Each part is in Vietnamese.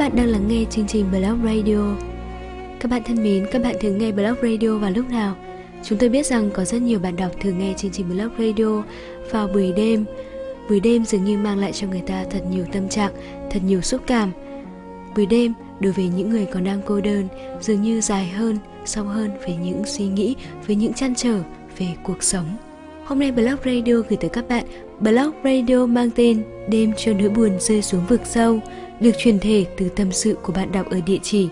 Các bạn đang lắng nghe chương trình Blog Radio. Các bạn thân mến, các bạn thường nghe Blog Radio vào lúc nào? Chúng tôi biết rằng có rất nhiều bạn đọc thường nghe chương trình Blog Radio vào buổi đêm. Buổi đêm dường như mang lại cho người ta thật nhiều tâm trạng, thật nhiều xúc cảm. Buổi đêm đối với những người còn đang cô đơn dường như dài hơn, sâu hơn về những suy nghĩ, với những chăn trở về cuộc sống. Hôm nay Blog Radio gửi tới các bạn Blog Radio mang tên Đêm cho nỗi buồn rơi xuống vực sâu được truyền thể từ tâm sự của bạn đọc ở địa chỉ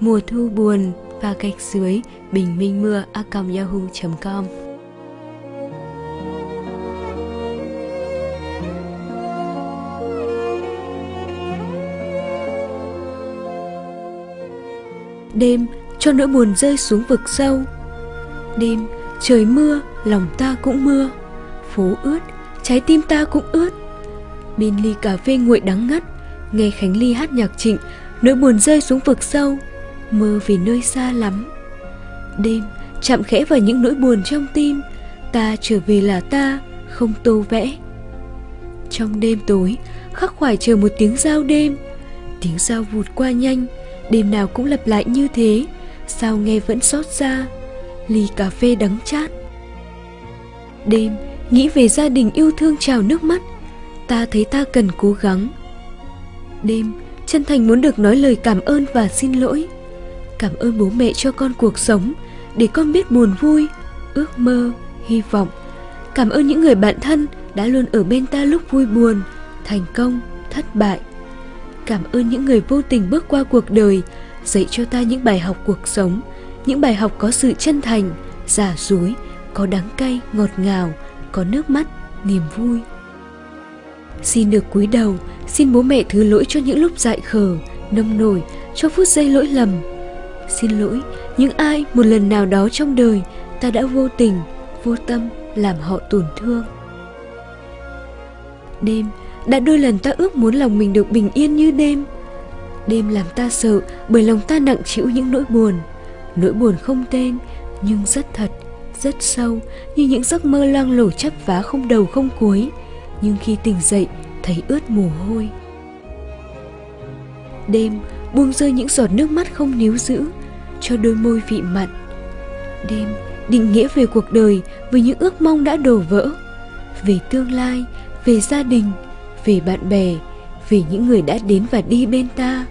mùa thu buồn và gạch dưới bình minh mưa a yahoo.com Đêm, cho nỗi buồn rơi xuống vực sâu. Đêm, trời mưa, lòng ta cũng mưa. Phố ướt, trái tim ta cũng ướt. Bên ly cà phê nguội đắng ngắt nghe khánh ly hát nhạc trịnh, nỗi buồn rơi xuống vực sâu, mơ về nơi xa lắm. Đêm, chạm khẽ vào những nỗi buồn trong tim, ta trở về là ta, không tô vẽ. Trong đêm tối, khắc khoải chờ một tiếng giao đêm, tiếng giao vụt qua nhanh, đêm nào cũng lặp lại như thế, sao nghe vẫn xót xa, ly cà phê đắng chát. Đêm, nghĩ về gia đình yêu thương trào nước mắt, ta thấy ta cần cố gắng đêm, chân thành muốn được nói lời cảm ơn và xin lỗi. Cảm ơn bố mẹ cho con cuộc sống, để con biết buồn vui, ước mơ, hy vọng. Cảm ơn những người bạn thân đã luôn ở bên ta lúc vui buồn, thành công, thất bại. Cảm ơn những người vô tình bước qua cuộc đời, dạy cho ta những bài học cuộc sống, những bài học có sự chân thành, giả dối, có đắng cay, ngọt ngào, có nước mắt, niềm vui xin được cúi đầu, xin bố mẹ thứ lỗi cho những lúc dại khờ, nông nổi, cho phút giây lỗi lầm. Xin lỗi, những ai một lần nào đó trong đời, ta đã vô tình, vô tâm làm họ tổn thương. Đêm, đã đôi lần ta ước muốn lòng mình được bình yên như đêm. Đêm làm ta sợ bởi lòng ta nặng chịu những nỗi buồn. Nỗi buồn không tên, nhưng rất thật, rất sâu, như những giấc mơ loang lổ chắp vá không đầu không cuối nhưng khi tỉnh dậy, thấy ướt mồ hôi. Đêm, buông rơi những giọt nước mắt không níu giữ, cho đôi môi vị mặn. Đêm, định nghĩa về cuộc đời với những ước mong đã đổ vỡ, về tương lai, về gia đình, về bạn bè, về những người đã đến và đi bên ta.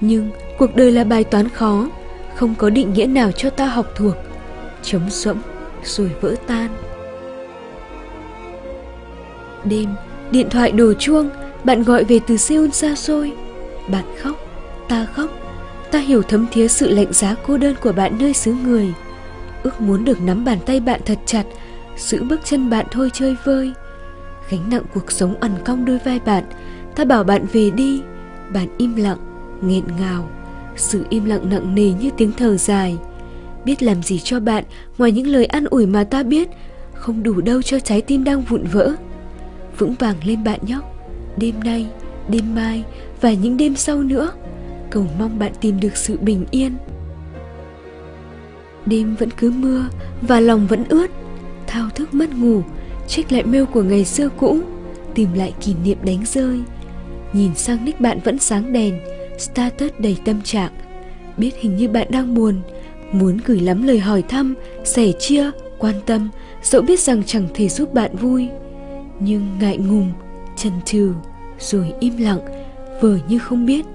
Nhưng cuộc đời là bài toán khó, không có định nghĩa nào cho ta học thuộc, chống rỗng rồi vỡ tan đêm. Điện thoại đổ chuông, bạn gọi về từ seoul xa xôi. Bạn khóc, ta khóc. Ta hiểu thấm thía sự lạnh giá cô đơn của bạn nơi xứ người. Ước muốn được nắm bàn tay bạn thật chặt, giữ bước chân bạn thôi chơi vơi. Gánh nặng cuộc sống ẩn cong đôi vai bạn, ta bảo bạn về đi. Bạn im lặng, nghẹn ngào. Sự im lặng nặng nề như tiếng thở dài. Biết làm gì cho bạn, ngoài những lời an ủi mà ta biết, không đủ đâu cho trái tim đang vụn vỡ vững vàng lên bạn nhóc đêm nay, đêm mai và những đêm sau nữa, cầu mong bạn tìm được sự bình yên. Đêm vẫn cứ mưa và lòng vẫn ướt, thao thức mất ngủ, check lại mail của ngày xưa cũ, tìm lại kỷ niệm đánh rơi. Nhìn sang nick bạn vẫn sáng đèn, status đầy tâm trạng. Biết hình như bạn đang buồn, muốn gửi lắm lời hỏi thăm, sẻ chia, quan tâm, dẫu biết rằng chẳng thể giúp bạn vui nhưng ngại ngùng, chần chừ, rồi im lặng, vờ như không biết.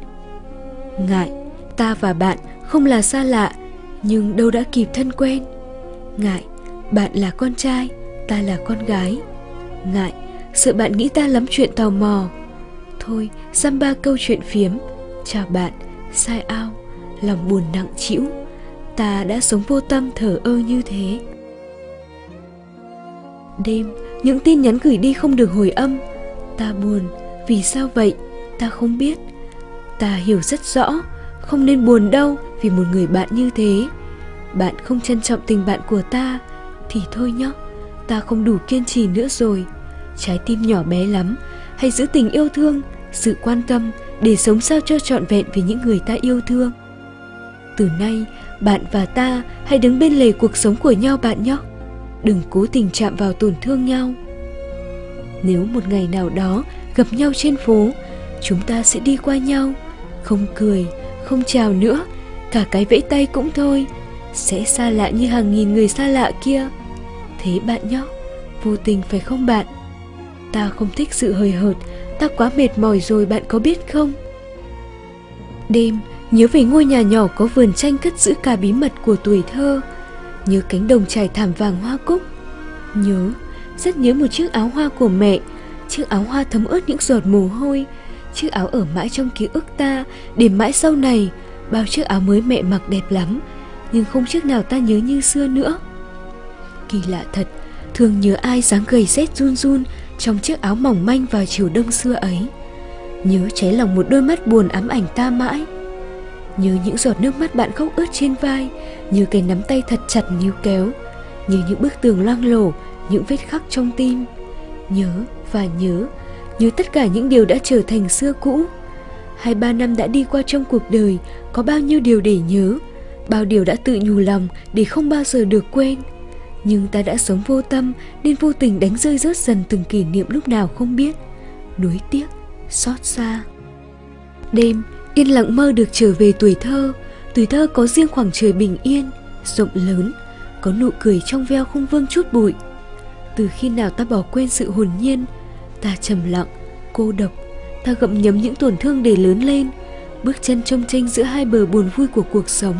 Ngại, ta và bạn không là xa lạ, nhưng đâu đã kịp thân quen. Ngại, bạn là con trai, ta là con gái. Ngại, sợ bạn nghĩ ta lắm chuyện tò mò. Thôi, dăm ba câu chuyện phiếm, chào bạn, sai ao, lòng buồn nặng trĩu. Ta đã sống vô tâm thở ơ như thế. Đêm những tin nhắn gửi đi không được hồi âm. Ta buồn, vì sao vậy? Ta không biết. Ta hiểu rất rõ, không nên buồn đâu vì một người bạn như thế. Bạn không trân trọng tình bạn của ta, thì thôi nhé ta không đủ kiên trì nữa rồi. Trái tim nhỏ bé lắm, hãy giữ tình yêu thương, sự quan tâm để sống sao cho trọn vẹn với những người ta yêu thương. Từ nay, bạn và ta hãy đứng bên lề cuộc sống của nhau bạn nhé đừng cố tình chạm vào tổn thương nhau nếu một ngày nào đó gặp nhau trên phố chúng ta sẽ đi qua nhau Không cười, không chào nữa, cả cái vẫy tay cũng thôi, sẽ xa lạ như hàng nghìn người xa lạ kia. Thế bạn nhóc, vô tình phải không bạn? Ta không thích sự hời hợt, ta quá mệt mỏi rồi bạn có biết không? Đêm, nhớ về ngôi nhà nhỏ có vườn tranh cất giữ cả bí mật của tuổi thơ, như cánh đồng trải thảm vàng hoa cúc, nhớ, rất nhớ một chiếc áo hoa của mẹ, chiếc áo hoa thấm ướt những giọt mồ hôi, chiếc áo ở mãi trong ký ức ta, để mãi sau này, bao chiếc áo mới mẹ mặc đẹp lắm, nhưng không chiếc nào ta nhớ như xưa nữa. Kỳ lạ thật, thường nhớ ai dáng gầy rét run run trong chiếc áo mỏng manh vào chiều đông xưa ấy. Nhớ cháy lòng một đôi mắt buồn ám ảnh ta mãi như những giọt nước mắt bạn khóc ướt trên vai, như cái nắm tay thật chặt níu kéo, như những bức tường loang lổ, những vết khắc trong tim. Nhớ và nhớ, nhớ tất cả những điều đã trở thành xưa cũ. Hai ba năm đã đi qua trong cuộc đời, có bao nhiêu điều để nhớ, bao điều đã tự nhủ lòng để không bao giờ được quên nhưng ta đã sống vô tâm nên vô tình đánh rơi rớt dần từng kỷ niệm lúc nào không biết nuối tiếc xót xa đêm yên lặng mơ được trở về tuổi thơ. Tuổi thơ có riêng khoảng trời bình yên rộng lớn có nụ cười trong veo không vương chút bụi. Từ khi nào ta bỏ quên sự hồn nhiên ta trầm lặng cô độc ta gậm nhấm những tổn thương để lớn lên bước chân trông tranh giữa hai bờ buồn vui của cuộc sống.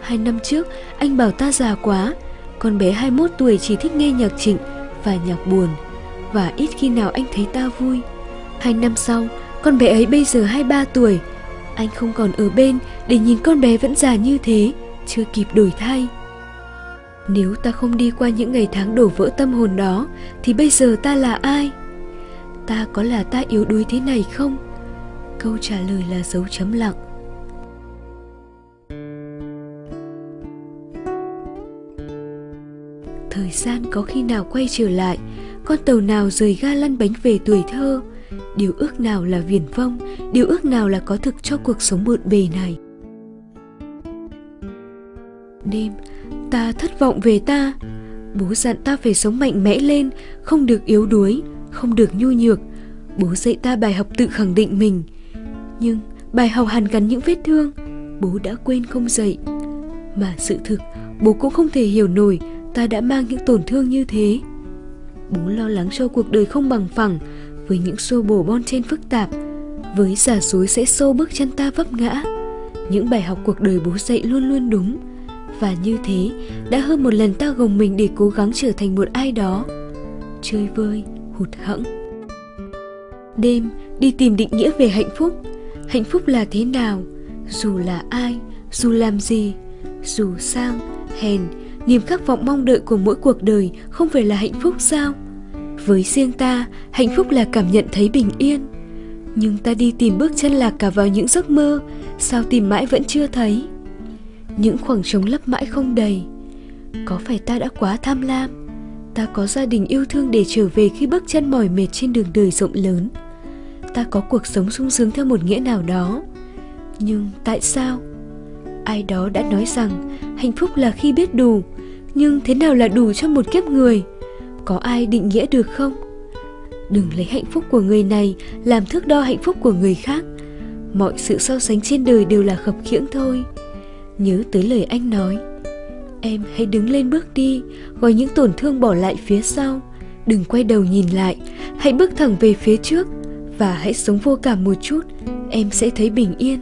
Hai năm trước anh bảo ta già quá con bé 21 tuổi chỉ thích nghe nhạc trịnh và nhạc buồn và ít khi nào anh thấy ta vui. Hai năm sau, con bé ấy bây giờ 23 tuổi. Anh không còn ở bên để nhìn con bé vẫn già như thế, chưa kịp đổi thay. Nếu ta không đi qua những ngày tháng đổ vỡ tâm hồn đó, thì bây giờ ta là ai? Ta có là ta yếu đuối thế này không? Câu trả lời là dấu chấm lặng. thời gian có khi nào quay trở lại con tàu nào rời ga lăn bánh về tuổi thơ điều ước nào là viển vông, điều ước nào là có thực cho cuộc sống bộn bề này? Đêm, ta thất vọng về ta. Bố dặn ta phải sống mạnh mẽ lên, không được yếu đuối, không được nhu nhược. Bố dạy ta bài học tự khẳng định mình. Nhưng bài học hàn gắn những vết thương. Bố đã quên không dạy. Mà sự thực, bố cũng không thể hiểu nổi, ta đã mang những tổn thương như thế. Bố lo lắng cho cuộc đời không bằng phẳng với những xô bổ bon chen phức tạp. Với giả dối sẽ xô bước chân ta vấp ngã. Những bài học cuộc đời bố dạy luôn luôn đúng. Và như thế, đã hơn một lần ta gồng mình để cố gắng trở thành một ai đó. Chơi vơi, hụt hẫng. Đêm, đi tìm định nghĩa về hạnh phúc. Hạnh phúc là thế nào? Dù là ai, dù làm gì, dù sang, hèn, niềm khát vọng mong đợi của mỗi cuộc đời không phải là hạnh phúc sao? Với riêng ta, hạnh phúc là cảm nhận thấy bình yên. Nhưng ta đi tìm bước chân lạc cả vào những giấc mơ, sao tìm mãi vẫn chưa thấy? Những khoảng trống lấp mãi không đầy, có phải ta đã quá tham lam? Ta có gia đình yêu thương để trở về khi bước chân mỏi mệt trên đường đời rộng lớn? Ta có cuộc sống sung sướng theo một nghĩa nào đó? Nhưng tại sao? Ai đó đã nói rằng hạnh phúc là khi biết đủ, nhưng thế nào là đủ cho một kiếp người? Có ai định nghĩa được không? Đừng lấy hạnh phúc của người này làm thước đo hạnh phúc của người khác. Mọi sự so sánh trên đời đều là khập khiễng thôi. Nhớ tới lời anh nói, em hãy đứng lên bước đi gói những tổn thương bỏ lại phía sau. Đừng quay đầu nhìn lại, hãy bước thẳng về phía trước và hãy sống vô cảm một chút, em sẽ thấy bình yên.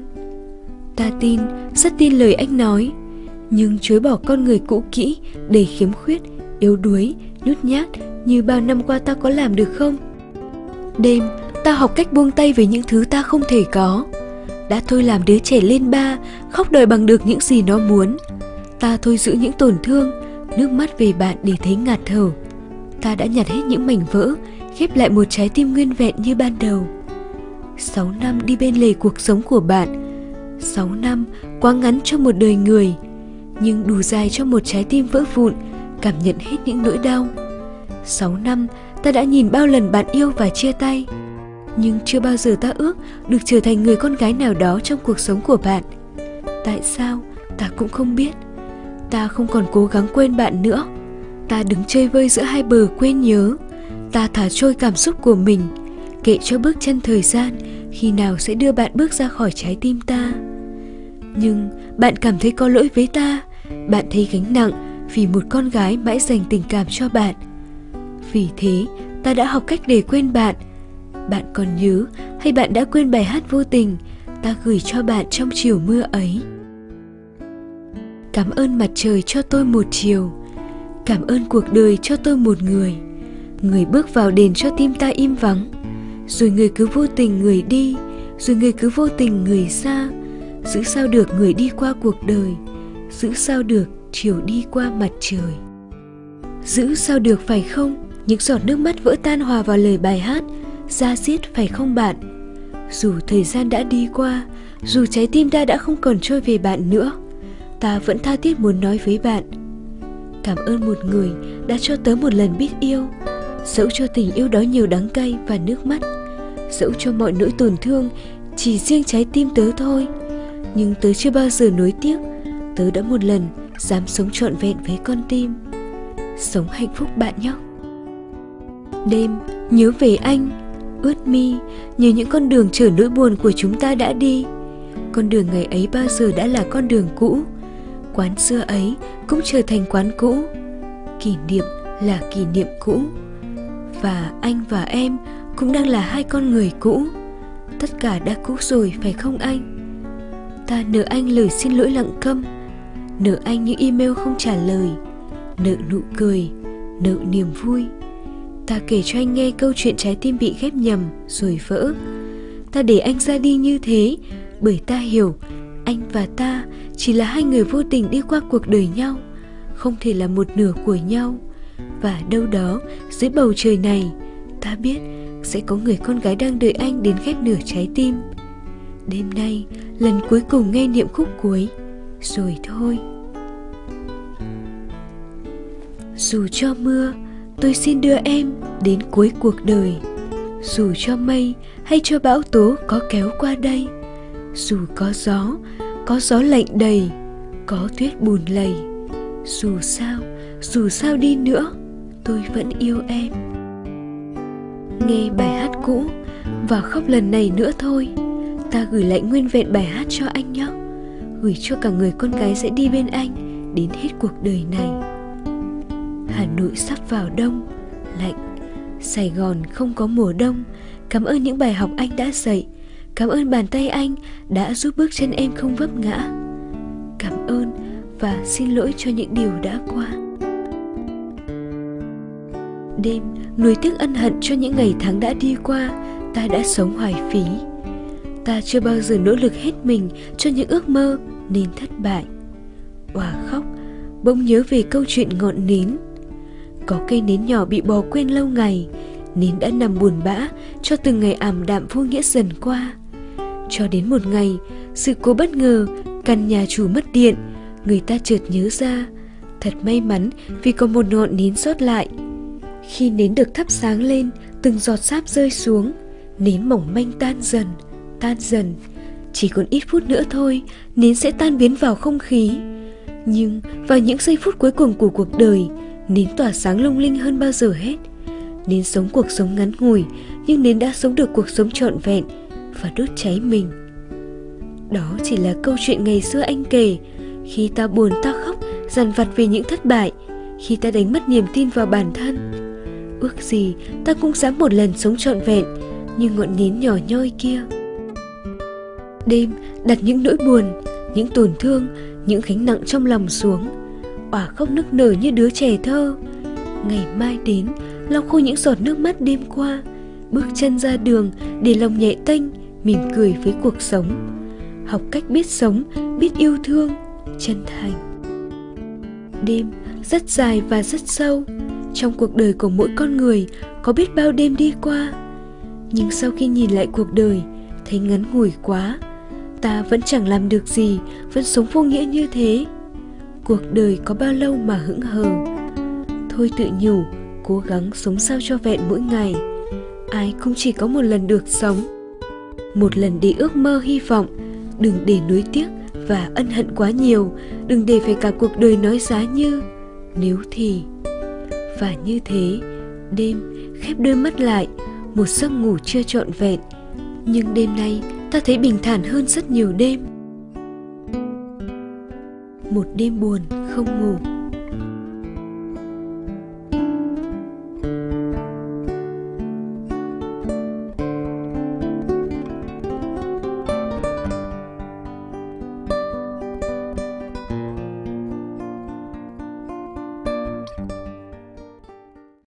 Ta tin, rất tin lời anh nói, nhưng chối bỏ con người cũ kỹ đầy khiếm khuyết, yếu đuối nhút nhát như bao năm qua ta có làm được không? Đêm, ta học cách buông tay về những thứ ta không thể có. Đã thôi làm đứa trẻ lên ba, khóc đòi bằng được những gì nó muốn. Ta thôi giữ những tổn thương, nước mắt về bạn để thấy ngạt thở. Ta đã nhặt hết những mảnh vỡ ghép lại một trái tim nguyên vẹn như ban đầu. Sáu năm đi bên lề cuộc sống của bạn. Sáu năm quá ngắn cho một đời người, nhưng đủ dài cho một trái tim vỡ vụn cảm nhận hết những nỗi đau. Sáu năm, ta đã nhìn bao lần bạn yêu và chia tay. Nhưng chưa bao giờ ta ước được trở thành người con gái nào đó trong cuộc sống của bạn. Tại sao? Ta cũng không biết. Ta không còn cố gắng quên bạn nữa. Ta đứng chơi vơi giữa hai bờ quên nhớ. Ta thả trôi cảm xúc của mình kệ cho bước chân thời gian khi nào sẽ đưa bạn bước ra khỏi trái tim ta. Nhưng bạn cảm thấy có lỗi với ta. Bạn thấy gánh nặng vì một con gái mãi dành tình cảm cho bạn. Vì thế, ta đã học cách để quên bạn. Bạn còn nhớ hay bạn đã quên bài hát vô tình, ta gửi cho bạn trong chiều mưa ấy. Cảm ơn mặt trời cho tôi một chiều. Cảm ơn cuộc đời cho tôi một người. Người bước vào đền cho tim ta im vắng. Rồi người cứ vô tình người đi, rồi người cứ vô tình người xa. Giữ sao được người đi qua cuộc đời, giữ sao được chiều đi qua mặt trời. Giữ sao được phải không? Những giọt nước mắt vỡ tan hòa vào lời bài hát, ra diết phải không bạn? Dù thời gian đã đi qua, dù trái tim ta đã không còn trôi về bạn nữa, ta vẫn tha thiết muốn nói với bạn. Cảm ơn một người đã cho tớ một lần biết yêu, dẫu cho tình yêu đó nhiều đắng cay và nước mắt, dẫu cho mọi nỗi tổn thương chỉ riêng trái tim tớ thôi. Nhưng tớ chưa bao giờ nối tiếc, tớ đã một lần dám sống trọn vẹn với con tim. Sống hạnh phúc bạn nhé. Đêm, nhớ về anh, ướt mi như những con đường chở nỗi buồn của chúng ta đã đi. Con đường ngày ấy bao giờ đã là con đường cũ? Quán xưa ấy cũng trở thành quán cũ. Kỷ niệm là kỷ niệm cũ. Và anh và em cũng đang là hai con người cũ. Tất cả đã cũ rồi, phải không anh? Ta nợ anh lời xin lỗi lặng câm nợ anh những email không trả lời. Nợ nụ cười, nợ niềm vui. Ta kể cho anh nghe câu chuyện trái tim bị ghép nhầm, rồi vỡ. Ta để anh ra đi như thế, bởi ta hiểu anh và ta chỉ là hai người vô tình đi qua cuộc đời nhau, không thể là một nửa của nhau. Và đâu đó, dưới bầu trời này, ta biết sẽ có người con gái đang đợi anh đến ghép nửa trái tim. Đêm nay, lần cuối cùng nghe niệm khúc cuối rồi thôi. Dù cho mưa, tôi xin đưa em đến cuối cuộc đời. Dù cho mây hay cho bão tố có kéo qua đây. Dù có gió có gió lạnh đầy, có tuyết bùn lầy. Dù sao dù sao đi nữa, tôi vẫn yêu em. Nghe bài hát cũ và khóc lần này nữa thôi, ta gửi lại nguyên vẹn bài hát cho anh nhé gửi cho cả người con gái sẽ đi bên anh đến hết cuộc đời này. Hà nội sắp vào đông, lạnh. Sài gòn không có mùa đông. Cảm ơn những bài học anh đã dạy. Cảm ơn bàn tay anh đã giúp bước chân em không vấp ngã. Cảm ơn và xin lỗi cho những điều đã qua. Đêm nuối tiếc ân hận cho những ngày tháng đã đi qua, ta đã sống hoài phí. Ta chưa bao giờ nỗ lực hết mình cho những ước mơ nên thất bại. Hòa khóc, bỗng nhớ về câu chuyện ngọn nến. Có cây nến nhỏ bị bỏ quên lâu ngày, nến đã nằm buồn bã cho từng ngày ảm đạm vô nghĩa dần qua. Cho đến một ngày, sự cố bất ngờ, căn nhà chủ mất điện, người ta chợt nhớ ra. Thật may mắn vì có một ngọn nến sót lại. Khi nến được thắp sáng lên, từng giọt sáp rơi xuống, nến mỏng manh tan dần tan dần chỉ còn ít phút nữa thôi nến sẽ tan biến vào không khí. Nhưng vào những giây phút cuối cùng của cuộc đời, nến tỏa sáng lung linh hơn bao giờ hết. Nến sống cuộc sống ngắn ngủi, nhưng nến đã sống được cuộc sống trọn vẹn và đốt cháy mình. Đó chỉ là câu chuyện ngày xưa anh kể. Khi ta buồn ta khóc, dằn vặt vì những thất bại. Khi ta đánh mất niềm tin vào bản thân, ước gì ta cũng dám một lần sống trọn vẹn như ngọn nến nhỏ nhoi kia đêm, đặt những nỗi buồn, những tổn thương, những gánh nặng trong lòng xuống. Òa khóc nức nở như đứa trẻ thơ. Ngày mai đến lau khô những giọt nước mắt đêm qua, bước chân ra đường để lòng nhẹ tênh, mỉm cười với cuộc sống. Học cách biết sống, biết yêu thương, chân thành. Đêm rất dài và rất sâu. Trong cuộc đời của mỗi con người, có biết bao đêm đi qua. Nhưng sau khi nhìn lại cuộc đời, thấy ngắn ngủi quá ta vẫn chẳng làm được gì, vẫn sống vô nghĩa như thế. Cuộc đời có bao lâu mà hững hờ? Thôi tự nhủ, cố gắng sống sao cho vẹn mỗi ngày. Ai cũng chỉ có một lần được sống. Một lần để ước mơ hy vọng, đừng để nuối tiếc và ân hận quá nhiều, đừng để phải cả cuộc đời nói giá như, nếu thì. Và như thế, đêm khép đôi mắt lại, một giấc ngủ chưa trọn vẹn. Nhưng đêm nay ta thấy bình thản hơn rất nhiều đêm. Một đêm buồn không ngủ.